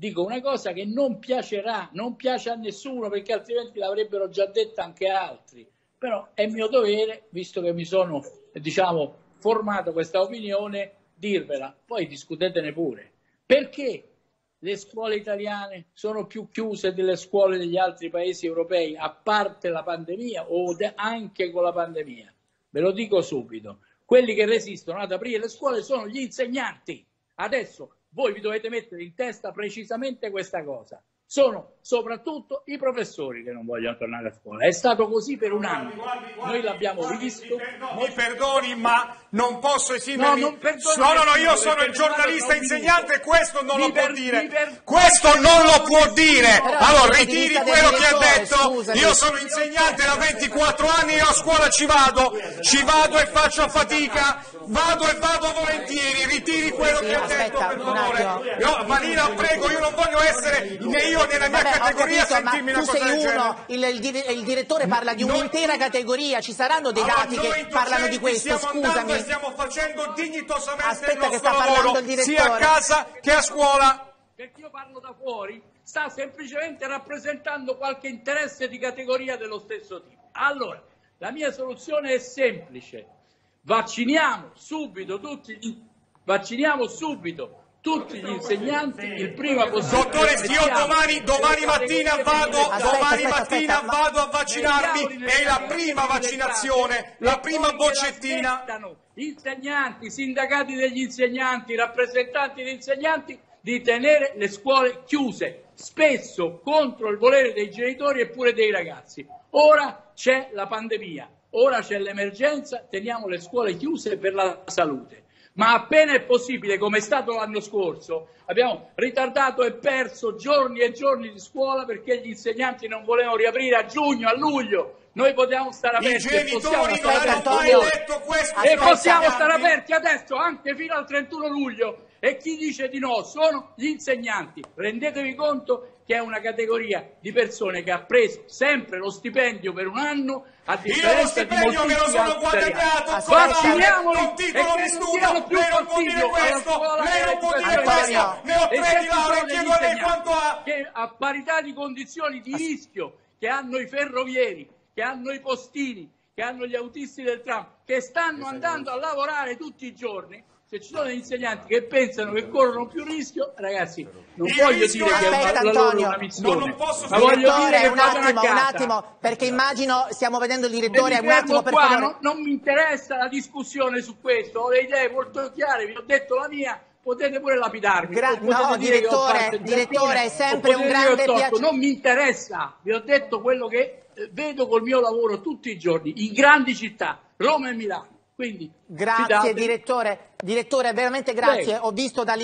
dico una cosa che non piacerà, non piace a nessuno perché altrimenti l'avrebbero già detta anche altri. Però è mio dovere, visto che mi sono, diciamo, formato questa opinione, dirvela. Poi discutetene pure. Perché le scuole italiane sono più chiuse delle scuole degli altri paesi europei, a parte la pandemia o anche con la pandemia? Ve lo dico subito. Quelli che resistono ad aprire le scuole sono gli insegnanti. Adesso voi vi dovete mettere in testa precisamente questa cosa. Sono soprattutto i professori che non vogliono tornare a scuola. È stato così per un anno. Noi l'abbiamo rivisto. Mi perdoni, ma non posso esimermi. No, no, no, no, io sono il giornalista insegnante e questo non lo può dire. Questo non lo può dire. Allora, ritiri quello che ha detto. Io sono insegnante da 24 anni e a scuola ci vado. Ci vado e faccio fatica. Vado e vado volentieri. Ritiri quello che ha detto, per favore. No, Marina, prego, io non voglio essere né io nella mia Vabbè, categoria capito, sentirmi ma una tu cosa sei del uno, il, il il direttore parla di un'intera categoria, ci saranno dei Allora, dati noi che parlano di questo, stiamo andando e scusami. stiamo facendo dignitosamente Aspetta il che nostro lavoro, il direttore. sia a casa che a scuola. perché io parlo da fuori, sta semplicemente rappresentando qualche interesse di categoria dello stesso tipo. Allora, la mia soluzione è semplice. Vacciniamo subito tutti gli, vacciniamo subito tutti gli insegnanti il prima possibile. Dottore, io domani, domani mattina vado, Aspetta, domani mattina aspetta, vado a vaccinarmi, è la prima vaccinazione, la prima boccettina. Insegnanti, sindacati degli insegnanti, rappresentanti degli insegnanti di tenere le scuole chiuse, spesso contro il volere dei genitori e pure dei ragazzi. Ora c'è la pandemia, ora c'è l'emergenza, teniamo le scuole chiuse per la salute. Ma appena è possibile, come è stato l'anno scorso, abbiamo ritardato e perso giorni e giorni di scuola perché gli insegnanti non volevano riaprire a giugno, a luglio. Noi potevamo stare aperti e possiamo stare aperti e possiamo stare aperti adesso anche fino al 31 luglio e chi dice di no sono gli insegnanti. Rendetevi conto che è una categoria di persone che ha preso sempre lo stipendio per un anno a Io lo differenza di stipendio me lo sono guadagnato con titolo di studio, lei non può dire questo, lei non può dire questo, ne ho tre di laurea, chiedo a lei quanto ha. che a parità di condizioni di rischio che hanno i ferrovieri, che hanno i postini, che hanno gli autisti del tram, che stanno andando a lavorare tutti i giorni, se ci sono degli insegnanti che pensano che corrono più rischio, ragazzi, non Il voglio rischio dire che è una, Aspetta, la Antonio. una missione, No, non posso ma voglio dire che un attimo, un attimo, perché immagino, stiamo vedendo il direttore, un attimo per qua, favore. non, non mi interessa la discussione su questo, ho le idee molto chiare, vi ho detto la mia, potete pure lapidarmi. Gra- no, direttore, direttore, è sempre un grande piacere- Non mi interessa, vi ho detto quello che eh, vedo col mio lavoro tutti i giorni, in grandi città, Roma e Milano. Quindi, Grazie direttore, direttore, veramente grazie. Prego. Ho visto dalla